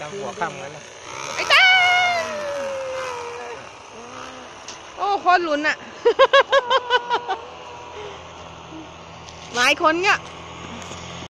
จังหัวค่ำกันนะไอ้จ้าโอ้โคนลุ้นอะหลายคนเนี่ย